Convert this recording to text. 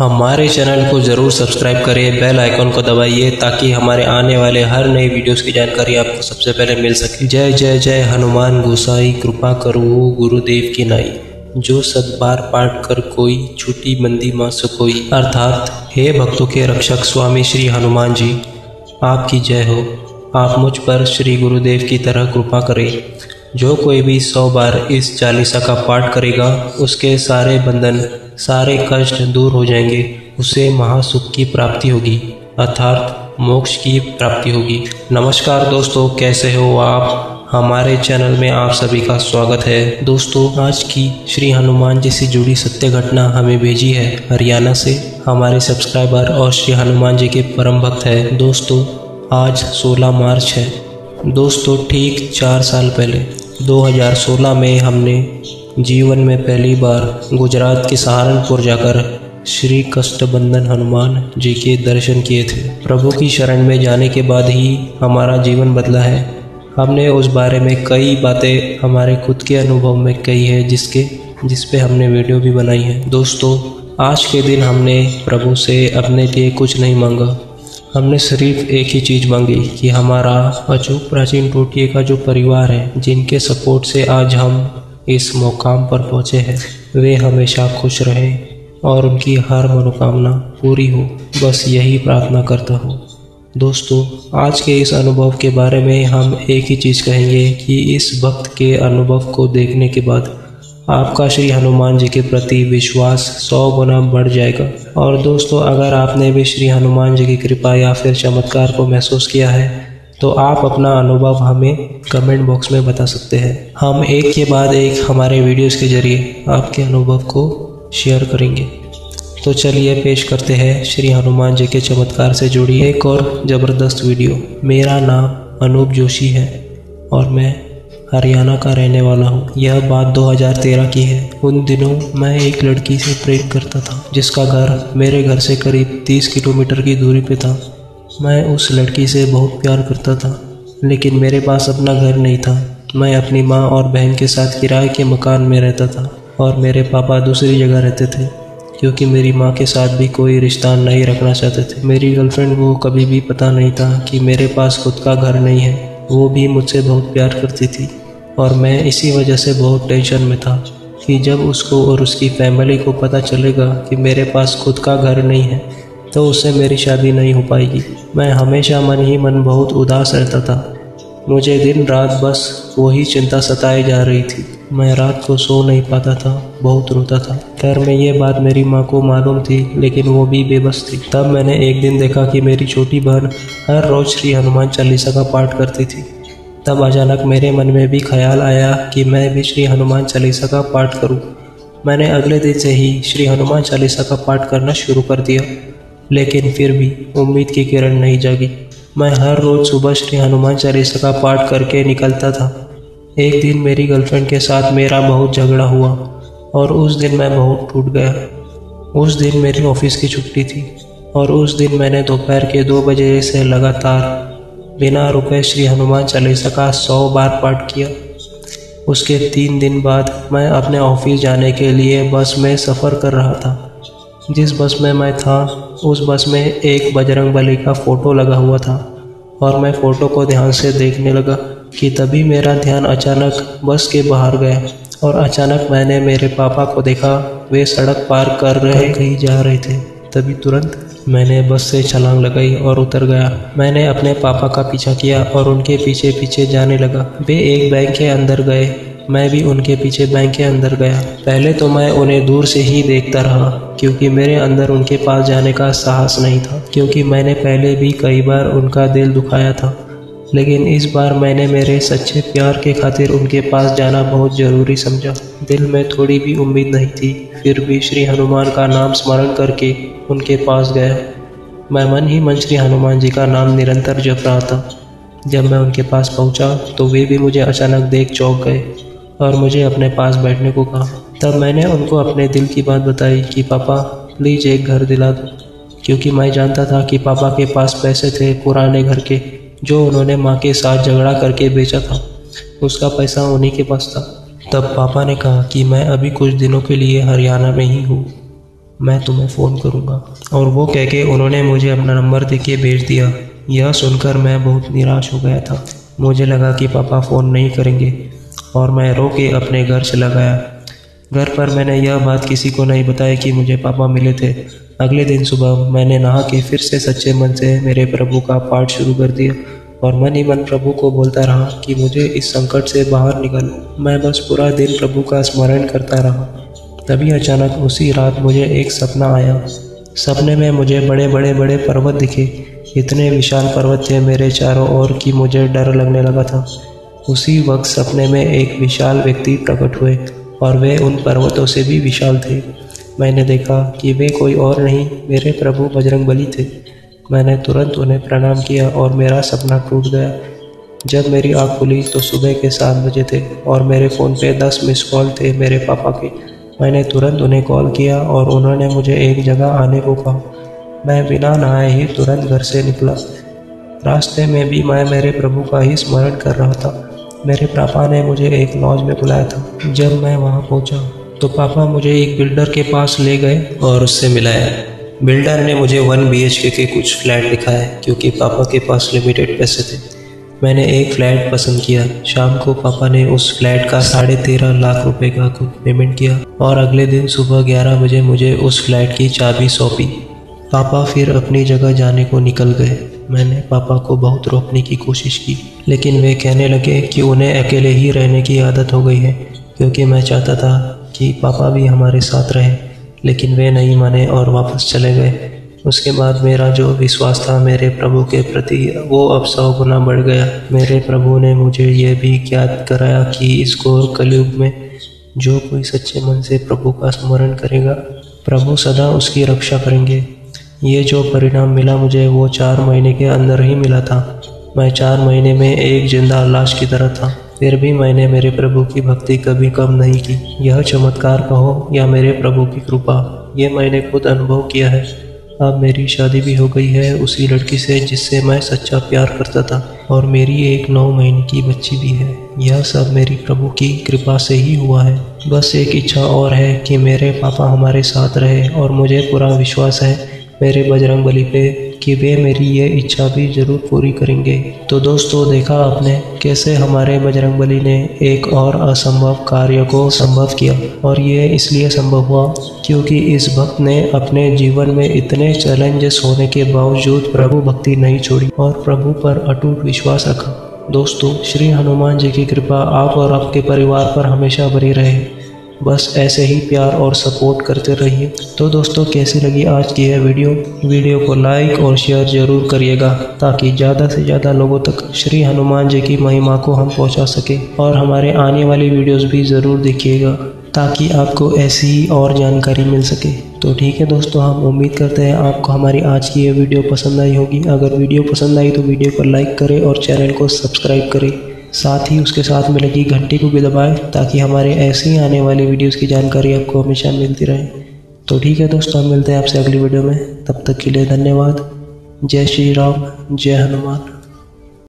हमारे चैनल को ज़रूर सब्सक्राइब करें, बेल आइकॉन को दबाइए, ताकि हमारे आने वाले हर नए वीडियोस की जानकारी आपको सबसे पहले मिल सके। जय जय जय, हनुमान गोसाई, कृपा करो, गुरुदेव की नाई। जो सत बार पाठ कर कोई छुट्टी बंदी माँ कोई अर्थात, हे भक्तों के रक्षक स्वामी श्री हनुमान जी, आपकी जय हो। आप मुझ पर श्री गुरुदेव की तरह कृपा करें। जो कोई भी सौ बार इस चालीसा का पाठ करेगा, उसके सारे बंधन सारे कष्ट दूर हो जाएँगे, उसे महासुख की प्राप्ति होगी, अर्थात मोक्ष की प्राप्ति होगी। नमस्कार दोस्तों, कैसे हो आप? हमारे चैनल में आप सभी का स्वागत है। दोस्तों, आज की श्री हनुमान जी से जुड़ी सत्य घटना हमें भेजी है। हरियाणा से हमारे सब्सक्राइबर और श्री हनुमान जी के परम भक्त है। दोस्तों, आज 16 मार्च है। दोस्तों, ठीक चार साल पहले 2016 में हमने जीवन में पहली बार गुजरात के सहारनपुर जाकर श्री कष्टबंधन हनुमान जी के दर्शन किए थे। प्रभु की शरण में जाने के बाद ही हमारा जीवन बदला है। हमने उस बारे में कई बातें हमारे खुद के अनुभव में कही है, जिसके, जिस पे हमने वीडियो भी बनाई है। दोस्तों, आज के दिन हमने प्रभु से अपने लिए कुछ नहीं मांगा। हमने सिर्फ़ एक ही चीज़ मांगी कि हमारा अचूक प्राचीन टोटिए का जो परिवार है, जिनके सपोर्ट से आज हम इस मुकाम पर पहुँचे हैं। वे हमेशा खुश रहे और उनकी हर मनोकामना पूरी हो। बस यही प्रार्थना करता हूँ। दोस्तों, आज के इस अनुभव के बारे में हम एक ही चीज़ कहेंगे कि इस वक्त के अनुभव को देखने के बाद आपका श्री हनुमान जी के प्रति विश्वास सौ गुना बढ़ जाएगा। और दोस्तों, अगर आपने भी श्री हनुमान जी की कृपा या फिर चमत्कार को महसूस किया है तो आप अपना अनुभव हमें कमेंट बॉक्स में बता सकते हैं। हम एक के बाद एक हमारे वीडियोस के ज़रिए आपके अनुभव को शेयर करेंगे। तो चलिए पेश करते हैं श्री हनुमान जी के चमत्कार से जुड़ी एक और ज़बरदस्त वीडियो मेरा नाम अनूप जोशी है और मैं हरियाणा का रहने वाला हूँ। यह बात 2013 की है। उन दिनों मैं एक लड़की से प्रेम करता था, जिसका घर मेरे घर से करीब 30 किलोमीटर की दूरी पे था। मैं उस लड़की से बहुत प्यार करता था, लेकिन मेरे पास अपना घर नहीं था। मैं अपनी माँ और बहन के साथ किराए के मकान में रहता था और मेरे पापा दूसरी जगह रहते थे, क्योंकि मेरी माँ के साथ भी कोई रिश्ता नहीं रखना चाहते थे। मेरी गर्लफ्रेंड को कभी भी पता नहीं था कि मेरे पास खुद का घर नहीं है। वो भी मुझसे बहुत प्यार करती थी और मैं इसी वजह से बहुत टेंशन में था कि जब उसको और उसकी फैमिली को पता चलेगा कि मेरे पास खुद का घर नहीं है तो उससे मेरी शादी नहीं हो पाएगी। मैं हमेशा मन ही मन बहुत उदास रहता था। मुझे दिन रात बस वही चिंता सताई जा रही थी। मैं रात को सो नहीं पाता था, बहुत रोता था। खैर, में ये बात मेरी माँ को मालूम थी, लेकिन वो भी बेबस थी। तब मैंने एक दिन देखा कि मेरी छोटी बहन हर रोज़ श्री हनुमान चालीसा का पाठ करती थी। तब अचानक मेरे मन में भी ख्याल आया कि मैं भी श्री हनुमान चालीसा का पाठ करूँ। मैंने अगले दिन से ही श्री हनुमान चालीसा का पाठ करना शुरू कर दिया। लेकिन फिर भी उम्मीद की किरण नहीं जागी। मैं हर रोज़ सुबह श्री हनुमान चालीसा का पाठ करके निकलता था। एक दिन मेरी गर्लफ्रेंड के साथ मेरा बहुत झगड़ा हुआ और उस दिन मैं बहुत टूट गया। उस दिन मेरी ऑफ़िस की छुट्टी थी और उस दिन मैंने दोपहर के दो बजे से लगातार बिना रुपए श्री हनुमान चालीसा का सौ बार पाठ किया। उसके तीन दिन बाद मैं अपने ऑफ़िस जाने के लिए बस में सफ़र कर रहा था। जिस बस में मैं था उस बस में एक बजरंग बली का फ़ोटो लगा हुआ था और मैं फ़ोटो को ध्यान से देखने लगा कि तभी मेरा ध्यान अचानक बस के बाहर गया और अचानक मैंने मेरे पापा को देखा, वे सड़क पार कर रहे कहीं जा रहे थे। तभी तुरंत मैंने बस से छलांग लगाई और उतर गया। मैंने अपने पापा का पीछा किया और उनके पीछे पीछे जाने लगा। वे एक बैंक के अंदर गए मैं भी उनके पीछे बैंक के अंदर गया। पहले तो मैं उन्हें दूर से ही देखता रहा, क्योंकि मेरे अंदर उनके पास जाने का साहस नहीं था, क्योंकि मैंने पहले भी कई बार उनका दिल दुखाया था। लेकिन इस बार मैंने मेरे सच्चे प्यार के खातिर उनके पास जाना बहुत ज़रूरी समझा। दिल में थोड़ी भी उम्मीद नहीं थी। फिर भी श्री हनुमान का नाम स्मरण करके उनके पास गया। मैं मन ही मन श्री हनुमान जी का नाम निरंतर जप रहा था। जब मैं उनके पास पहुँचा तो वे भी मुझे अचानक देख चौंक गए। और मुझे अपने पास बैठने को कहा। तब मैंने उनको अपने दिल की बात बताई कि, पापा प्लीज़ एक घर दिला दो। क्योंकि मैं जानता था कि पापा के पास पैसे थे पुराने घर के, जो उन्होंने माँ के साथ झगड़ा करके बेचा था। उसका पैसा उन्हीं के पास था। तब पापा ने कहा कि, मैं अभी कुछ दिनों के लिए हरियाणा में ही हूँ। मैं तुम्हें फ़ोन करूँगा। और वो कह के उन्होंने मुझे अपना नंबर दे के भेज दिया। यह सुनकर मैं बहुत निराश हो गया था। मुझे लगा कि पापा फ़ोन नहीं करेंगे। और मैं रो के अपने घर चला गया। घर पर मैंने यह बात किसी को नहीं बताई कि मुझे पापा मिले थे। अगले दिन सुबह मैंने नहा के फिर से सच्चे मन से मेरे प्रभु का पाठ शुरू कर दिया और मन ही मन प्रभु को बोलता रहा कि मुझे इस संकट से बाहर निकल। मैं बस पूरा दिन प्रभु का स्मरण करता रहा। तभी अचानक उसी रात मुझे एक सपना आया। सपने में मुझे बड़े बड़े बड़े पर्वत दिखे। इतने विशाल पर्वत थे मेरे चारों ओर कि मुझे डर लगने लगा था। उसी वक्त सपने में एक विशाल व्यक्ति प्रकट हुए और वे उन पर्वतों से भी विशाल थे। मैंने देखा कि वे कोई और नहीं, मेरे प्रभु बजरंग बली थे। मैंने तुरंत उन्हें प्रणाम किया और मेरा सपना टूट गया। जब मेरी आँख खुली तो सुबह के सात बजे थे और मेरे फ़ोन पे दस मिस कॉल थे मेरे पापा के। मैंने तुरंत उन्हें कॉल किया और उन्होंने मुझे एक जगह आने को कहा। मैं बिना नहाए ही तुरंत घर से निकला। रास्ते में भी मैं मेरे प्रभु का ही स्मरण कर रहा था। मेरे पापा ने मुझे एक लॉज में बुलाया था। जब मैं वहाँ पहुँचा तो पापा मुझे एक बिल्डर के पास ले गए और उससे मिलाया। बिल्डर ने मुझे वन बी के कुछ फ्लैट दिखाए, क्योंकि पापा के पास लिमिटेड पैसे थे। मैंने एक फ्लैट पसंद किया। शाम को पापा ने उस फ्लैट का साढ़े तेरह लाख रुपए का पेमेंट किया और अगले दिन सुबह ग्यारह बजे मुझे उस फ्लैट की चाबी सौंपी। पापा फिर अपनी जगह जाने को निकल गए। मैंने पापा को बहुत रोकने की कोशिश की, लेकिन वे कहने लगे कि उन्हें अकेले ही रहने की आदत हो गई है, क्योंकि मैं चाहता था कि पापा भी हमारे साथ रहें, लेकिन वे नहीं माने और वापस चले गए। उसके बाद मेरा जो विश्वास था मेरे प्रभु के प्रति, वो अब सौ गुना बढ़ गया। मेरे प्रभु ने मुझे यह भी ज्ञात कराया कि इस कलयुग में जो कोई सच्चे मन से प्रभु का स्मरण करेगा, प्रभु सदा उसकी रक्षा करेंगे। ये जो परिणाम मिला मुझे, वो चार महीने के अंदर ही मिला था। मैं चार महीने में एक ज़िंदा लाश की तरह था। फिर भी मैंने मेरे प्रभु की भक्ति कभी कम नहीं की। यह चमत्कार कहो या मेरे प्रभु की कृपा, ये मैंने खुद अनुभव किया है। अब मेरी शादी भी हो गई है उसी लड़की से जिससे मैं सच्चा प्यार करता था। और मेरी एक नौ महीने की बच्ची भी है। यह सब मेरी प्रभु की कृपा से ही हुआ है। बस एक इच्छा और है कि मेरे पापा हमारे साथ रहे और मुझे पूरा विश्वास है मेरे बजरंग बली पे कि वे मेरी ये इच्छा भी ज़रूर पूरी करेंगे। तो दोस्तों, देखा आपने कैसे हमारे बजरंग बली ने एक और असंभव कार्य को संभव किया। और ये इसलिए संभव हुआ क्योंकि इस भक्त ने अपने जीवन में इतने चैलेंजेस होने के बावजूद प्रभु भक्ति नहीं छोड़ी और प्रभु पर अटूट विश्वास रखा। दोस्तों, श्री हनुमान जी की कृपा आप और आपके परिवार पर हमेशा बनी रहे। बस ऐसे ही प्यार और सपोर्ट करते रहिए। तो दोस्तों, कैसी लगी आज की यह वीडियो? वीडियो को लाइक और शेयर ज़रूर करिएगा, ताकि ज़्यादा से ज़्यादा लोगों तक श्री हनुमान जी की महिमा को हम पहुँचा सकें और हमारे आने वाली वीडियोस भी ज़रूर देखिएगा, ताकि आपको ऐसी ही और जानकारी मिल सके। तो ठीक है दोस्तों, हम उम्मीद करते हैं आपको हमारी आज की ये वीडियो पसंद आई होगी। अगर वीडियो पसंद आई तो वीडियो को लाइक करें और चैनल को सब्सक्राइब करें। साथ ही उसके साथ में लगी घंटी को भी दबाएँ, ताकि हमारे ऐसे ही आने वाले वीडियोस की जानकारी आपको हमेशा मिलती रहे। तो ठीक है दोस्तों, हम मिलते हैं आपसे अगली वीडियो में। तब तक के लिए धन्यवाद। जय श्री राम, जय हनुमान।